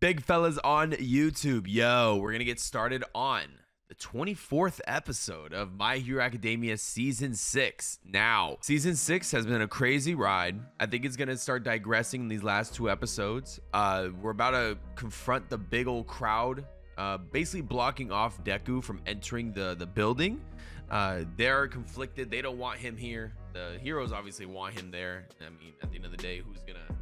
Big fellas on YouTube. Yo, we're going to get started on the 24th episode of My Hero Academia Season 6. Now, Season 6 has been a crazy ride. I think it's going to start digressing in these last two episodes. Uh, we're about to confront the big old crowd, uh, basically blocking off Deku from entering the, the building. Uh, they're conflicted. They don't want him here. The heroes obviously want him there. I mean, at the end of the day, who's going to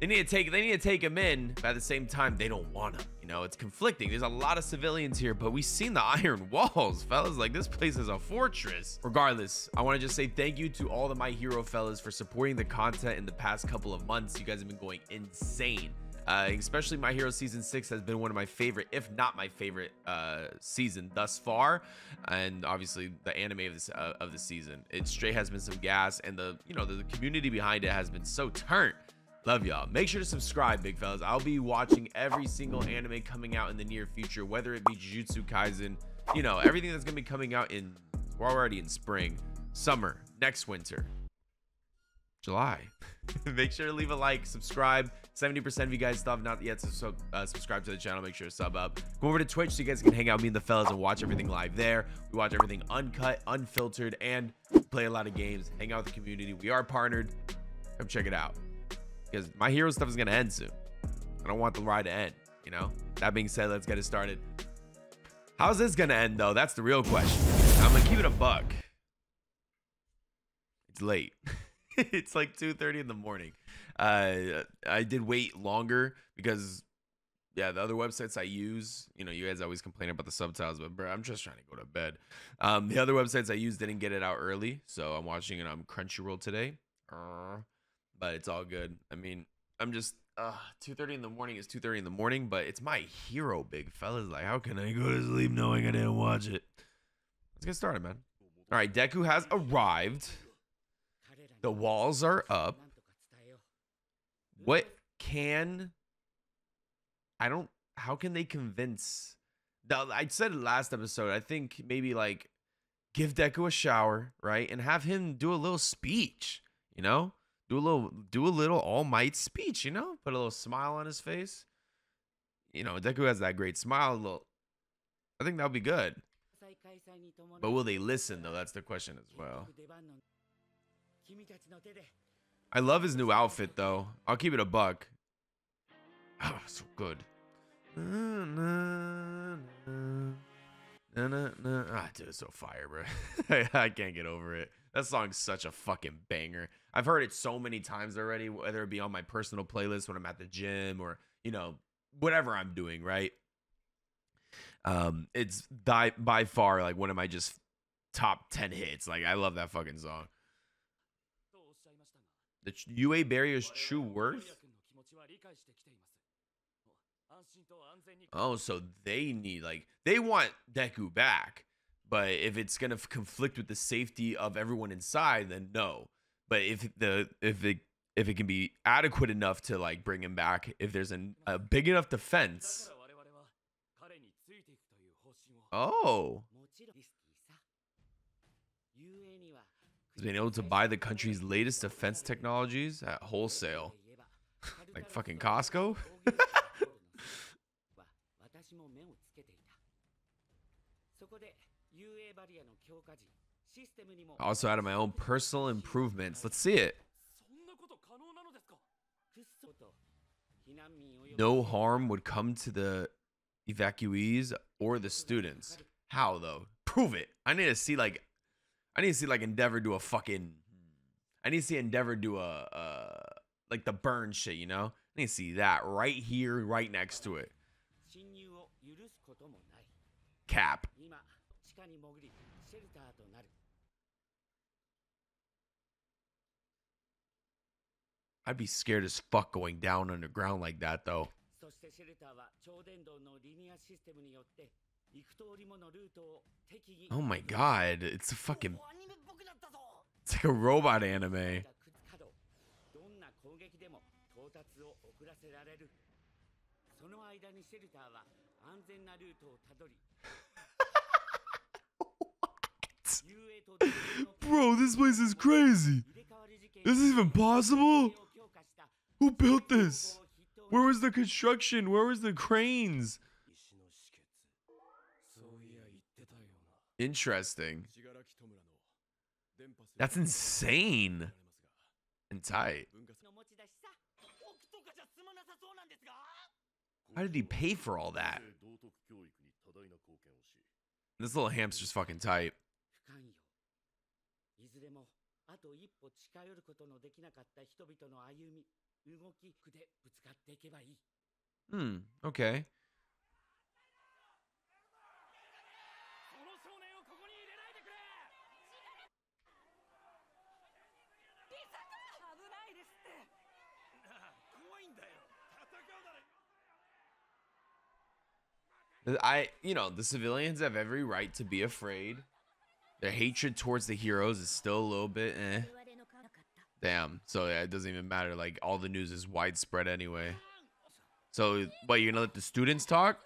they need to take they need to take him in, but at the same time, they don't want him. You know, it's conflicting. There's a lot of civilians here, but we've seen the iron walls, fellas. Like this place is a fortress. Regardless, I want to just say thank you to all the My Hero fellas for supporting the content in the past couple of months. You guys have been going insane. Uh, especially My Hero Season 6 has been one of my favorite, if not my favorite, uh, season thus far. And obviously the anime of this uh, of the season. It straight has been some gas, and the you know the, the community behind it has been so turned. Love y'all. Make sure to subscribe, big fellas. I'll be watching every single anime coming out in the near future, whether it be Jujutsu Kaisen, you know, everything that's gonna be coming out in we're already in spring, summer, next winter, July. make sure to leave a like, subscribe. 70% of you guys still have not yet uh, subscribe to the channel. Make sure to sub up. Go over to Twitch so you guys can hang out with me and the fellas and watch everything live there. We watch everything uncut, unfiltered, and play a lot of games. Hang out with the community. We are partnered. Come check it out because my hero stuff is gonna end soon. I don't want the ride to end. You know. That being said, let's get it started. How's this gonna end though? That's the real question. I'm gonna keep it a buck. It's late. it's like 2:30 in the morning. Uh, I did wait longer because yeah, the other websites I use, you know, you guys always complain about the subtitles, but bro, I'm just trying to go to bed. Um, the other websites I use didn't get it out early, so I'm watching it on Crunchyroll today. Uh, but it's all good. I mean, I'm just uh 2:30 in the morning is 2:30 in the morning, but it's my hero, big fellas. Like, how can I go to sleep knowing I didn't watch it? Let's get started, man. All right, Deku has arrived. The walls are up. What can I don't how can they convince now I said last episode. I think maybe like give Deku a shower, right? And have him do a little speech, you know? Do a little do a little all might speech, you know, put a little smile on his face. You know, Deku has that great smile. Little, I think that'll be good. But will they listen though? That's the question as well. I love his new outfit though. I'll keep it a buck. Oh, so good. Ah, dude, it's so fire, bro. I can't get over it. That song's such a fucking banger. I've heard it so many times already, whether it be on my personal playlist when I'm at the gym or, you know, whatever I'm doing, right? Um, it's by, by far like one of my just top 10 hits. Like, I love that fucking song. The UA barrier's true worth? Oh, so they need, like, they want Deku back. But if it's gonna conflict with the safety of everyone inside, then no. But if the if it if it can be adequate enough to like bring him back, if there's an, a big enough defense. Oh. He's been able to buy the country's latest defense technologies at wholesale. like fucking Costco? Also out of my own personal improvements. Let's see it. No harm would come to the evacuees or the students. How though? Prove it. I need to see like I need to see like Endeavor do a fucking I need to see Endeavor do a uh like the burn shit, you know? I need to see that right here, right next to it. Cap. I'd be scared as fuck going down underground like that though. Oh my god, it's a fucking It's like a robot anime. Bro, this place is crazy. Is this even possible? Who built this? Where was the construction? Where was the cranes? 石の止血そういや言ってたよな Interesting. 信楽戸村の電波戦 That's insane られますが and tight. 文化祭の持ち出しさ僕とかじゃ済まなさそうなんですが How did he pay for all that? 道徳教育に多大な貢献をし This little hamster's fucking tight. 不寛容いずれもあと一歩近寄ることのできなかった人々の歩み動きでぶつかっていけばいい Hmm. Okay. そ Who built this? Where was the construction? Where was the cranes? Interesting. That's insane. And tight. How did he pay for all that? This little hamster's fucking tight. Hmm, okay. I, you know, the civilians have every right to be afraid. Their hatred towards the heroes is still a little bit eh. Damn. So yeah, it doesn't even matter. Like all the news is widespread anyway. So what? You're gonna let the students talk?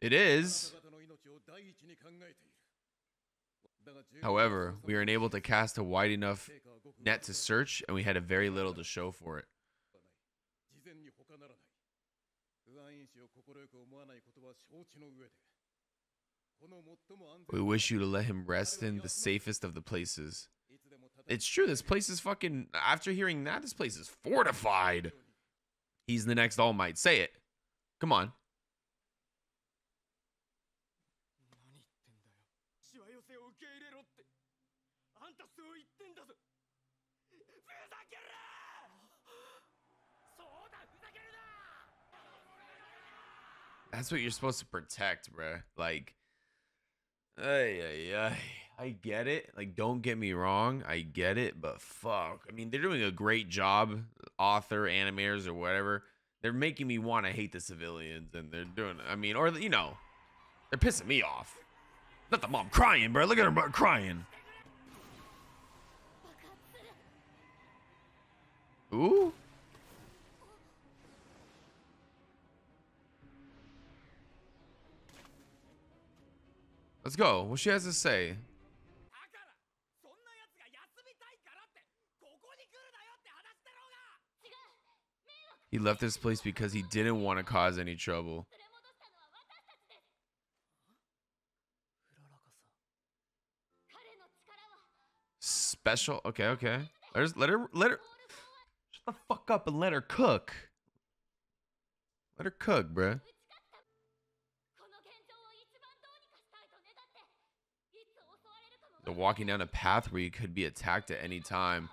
It is. However, we were unable to cast a wide enough net to search, and we had a very little to show for it. We wish you to let him rest in the safest of the places. It's true, this place is fucking. After hearing that, this place is fortified. He's the next All Might. Say it. Come on. That's what you're supposed to protect, bruh. Like, ay. I get it. Like, don't get me wrong. I get it, but fuck. I mean, they're doing a great job, author, animators, or whatever. They're making me want to hate the civilians, and they're doing. I mean, or you know, they're pissing me off. Not the mom crying, bro. Look at her bro, crying. Ooh. Let's go. What she has to say. He left this place because he didn't want to cause any trouble. Special. Okay, okay. Let her, let her, let her. Shut the fuck up and let her cook. Let her cook, bruh. They're walking down a path where you could be attacked at any time.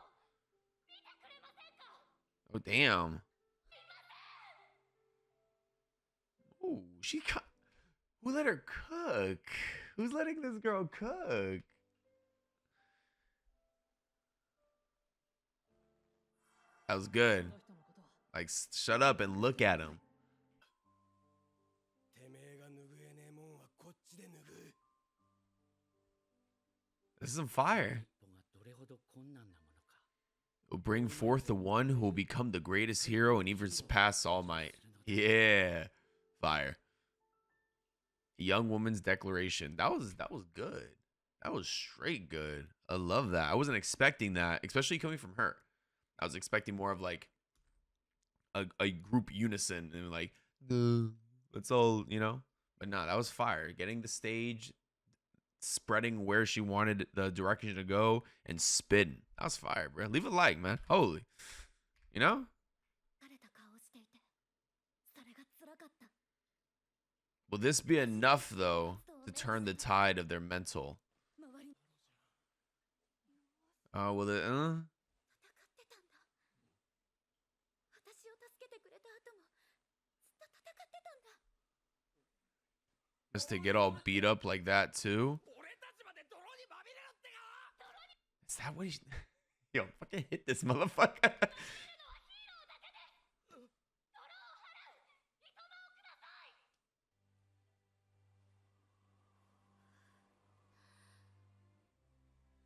Oh, damn. Oh, she cut. Who let her cook? Who's letting this girl cook? That was good. Like, shut up and look at him. This is some fire. Will bring forth the one who will become the greatest hero and even surpass All Might. Yeah, fire. Young woman's declaration. That was that was good. That was straight good. I love that. I wasn't expecting that, especially coming from her. I was expecting more of like a, a group unison and like it's let's all you know. But no, that was fire. Getting the stage, spreading where she wanted the direction to go and spitting. That was fire, bro. Leave a like, man. Holy. You know? Will this be enough, though, to turn the tide of their mental? Uh, will it? Uh? Just to get all beat up like that, too? that what he? Yo, fucking hit this motherfucker.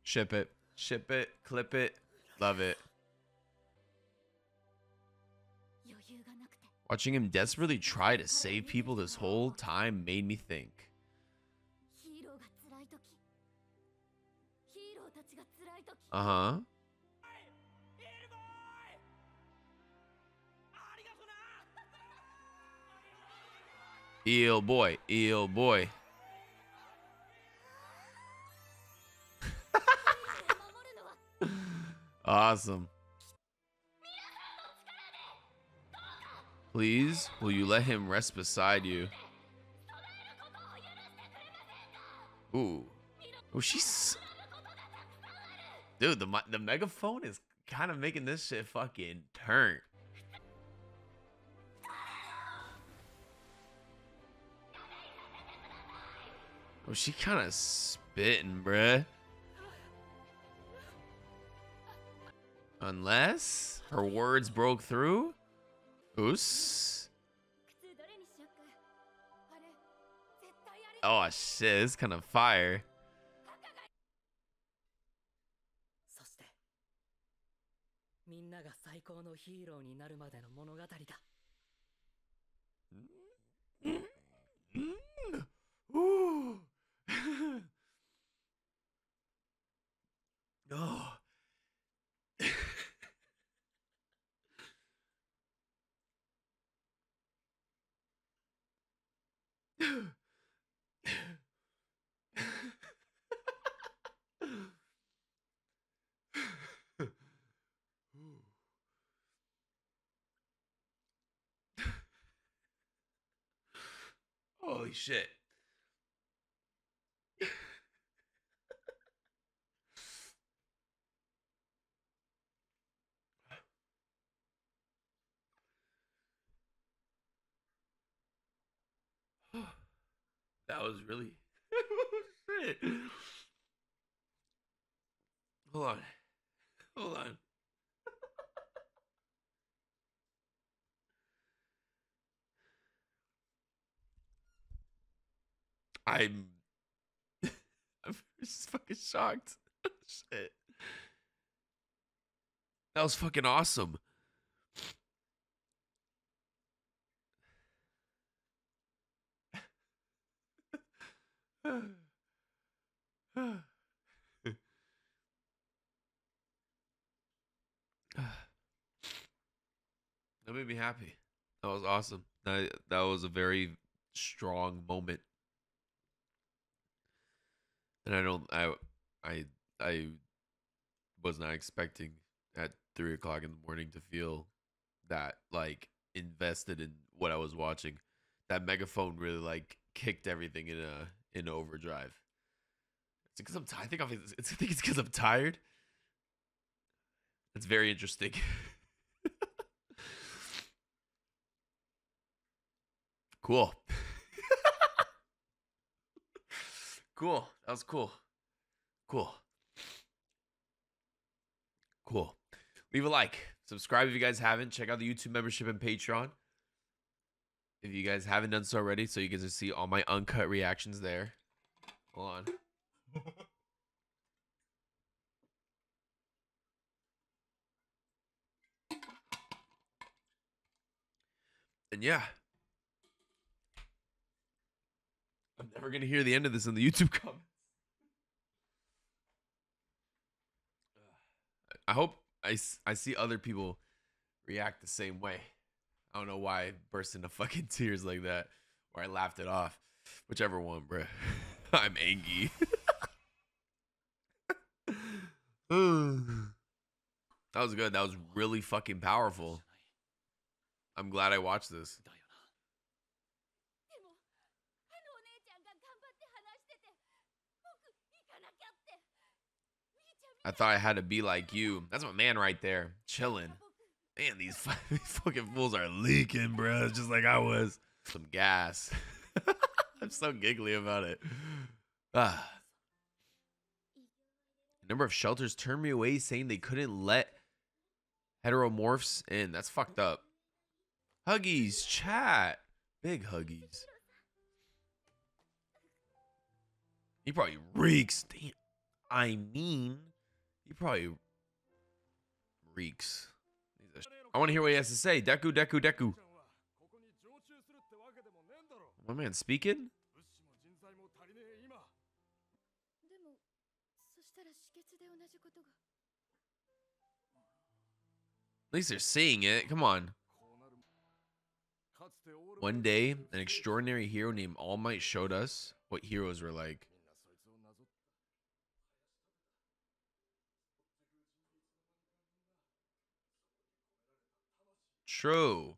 Ship it. Ship it. Clip it. Love it. Watching him desperately try to save people this whole time made me think. Uh-huh. Eel boy, eel boy. awesome. Please, will you let him rest beside you? Ooh. Oh, she's... Dude, the, the megaphone is kind of making this shit fucking turn. Oh, she kind of spitting, bruh. Unless her words broke through. Oos. Oh shit, it's kind of fire. みんなが最高のヒーローになるまでの物語だ。Ooh. oh. Holy shit. that was really shit. Hold on. Hold on. I'm I'm just fucking shocked. Shit. That was fucking awesome. That made me happy. That was awesome. That that was a very strong moment. And I don't I I I was not expecting at three o'clock in the morning to feel that like invested in what I was watching. That megaphone really like kicked everything in a in overdrive. It's because I'm ti- think I'm, it's, I think it's because I'm tired. It's very interesting. cool. Cool. That was cool. Cool. Cool. Leave a like. Subscribe if you guys haven't. Check out the YouTube membership and Patreon. If you guys haven't done so already, so you guys can see all my uncut reactions there. Hold on. and yeah. Never gonna hear the end of this in the YouTube comments. I hope I, I see other people react the same way. I don't know why I burst into fucking tears like that, or I laughed it off. Whichever one, bruh. I'm angry. that was good. That was really fucking powerful. I'm glad I watched this. I thought I had to be like you. That's my man right there, chilling. Man, these, these fucking fools are leaking, bro. Just like I was. Some gas. I'm so giggly about it. Ah. A number of shelters turned me away saying they couldn't let heteromorphs in. That's fucked up. Huggies, chat. Big huggies. He probably reeks. Damn. I mean, he probably reeks. I want to hear what he has to say. Deku, Deku, Deku. My man speaking? At least they're seeing it. Come on. One day, an extraordinary hero named All Might showed us what heroes were like. true.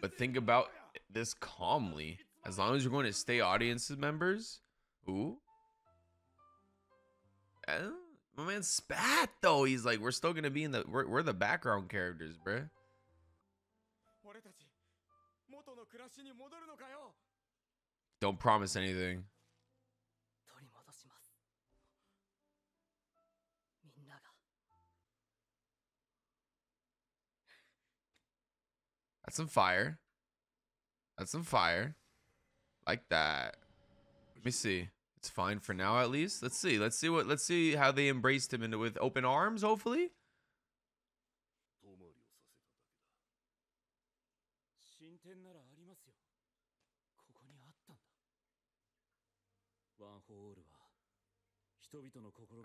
But think about this calmly. As long as you're going to stay audience members, ooh. Eh, my man spat though. He's like, we're still gonna be in the we're, we're the background characters, bruh. Don't promise anything. That's some fire. That's some fire. Like that. Let me see. It's fine for now at least. Let's see. Let's see what let's see how they embraced him into with open arms, hopefully.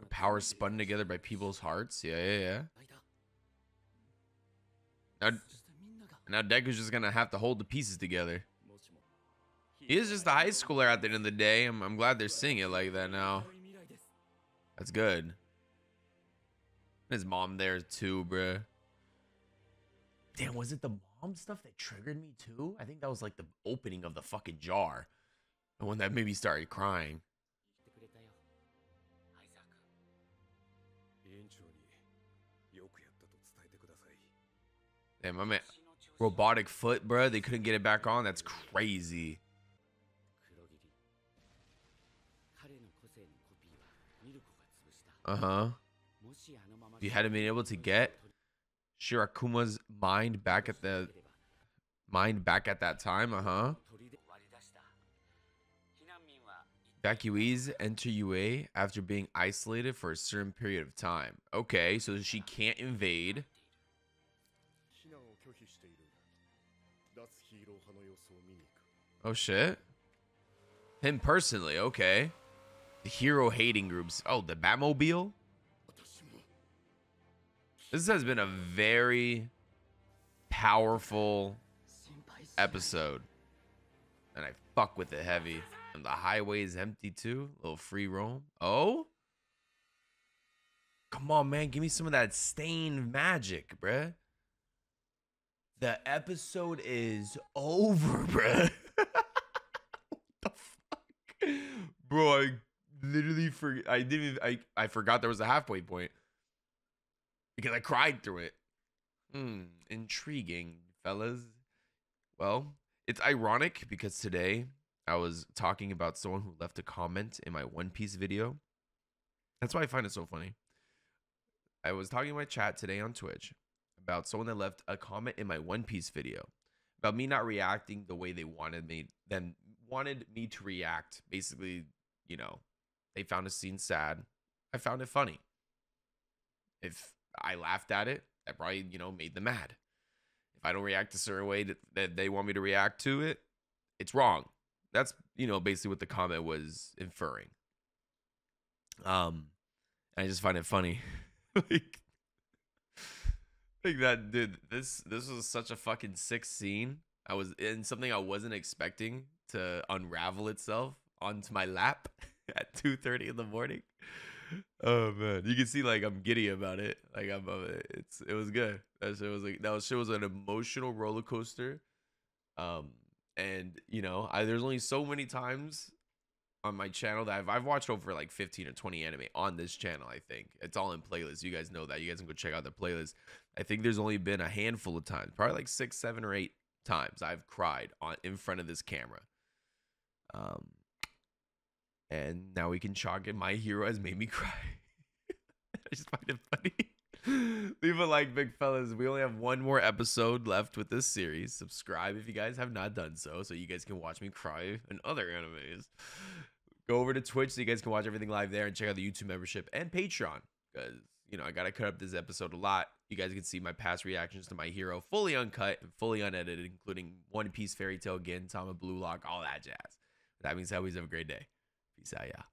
Power spun together by people's hearts. Yeah, yeah, yeah. Now, now Deku's just going to have to hold the pieces together. He is just a high schooler at the end of the day. I'm, I'm glad they're seeing it like that now. That's good. His mom there too, bruh. Damn, was it the mom stuff that triggered me too? I think that was like the opening of the fucking jar. The one that made me start crying. Damn, my man robotic foot, bro. They couldn't get it back on. That's crazy. Uh-huh. If you hadn't been able to get Shirakumo's mind back at the mind back at that time, uh-huh. Evacuees enter UA after being isolated for a certain period of time. Okay, so she can't invade. Oh shit. Him personally, okay. The hero hating groups. Oh, the Batmobile? This has been a very powerful episode. And I fuck with it heavy. And the highway is empty too. A little free roam. Oh? Come on, man. Give me some of that stained magic, bruh. The episode is over, bruh. Bro, I literally for I didn't even, I, I forgot there was a halfway point. Because I cried through it. Hmm, intriguing, fellas. Well, it's ironic because today I was talking about someone who left a comment in my One Piece video. That's why I find it so funny. I was talking in my chat today on Twitch about someone that left a comment in my One Piece video about me not reacting the way they wanted me then wanted me to react. Basically, you know, they found a scene sad. I found it funny. If I laughed at it, that probably, you know, made them mad. If I don't react a certain way that, that they want me to react to it, it's wrong. That's, you know, basically what the comment was inferring. Um, I just find it funny. like, like that, dude. This this was such a fucking sick scene. I was in something I wasn't expecting to unravel itself onto my lap at two thirty in the morning. Oh man, you can see like I'm giddy about it. Like I'm, uh, it's it was good. That shit was like that was shit was an emotional roller coaster. Um, and you know, I there's only so many times on my channel that I've I've watched over like 15 or 20 anime on this channel. I think it's all in playlists. You guys know that. You guys can go check out the playlist. I think there's only been a handful of times, probably like six, seven, or eight times I've cried on in front of this camera. Um, and now we can chalk it. My hero has made me cry. I just find it funny. Leave a like, big fellas. We only have one more episode left with this series. Subscribe if you guys have not done so, so you guys can watch me cry in other animes. Go over to Twitch so you guys can watch everything live there and check out the YouTube membership and Patreon. Because, you know, I got to cut up this episode a lot. You guys can see my past reactions to my hero fully uncut and fully unedited, including One Piece Fairy Tail, Gintama, Blue Lock, all that jazz. That means always have a great day. Out, yeah.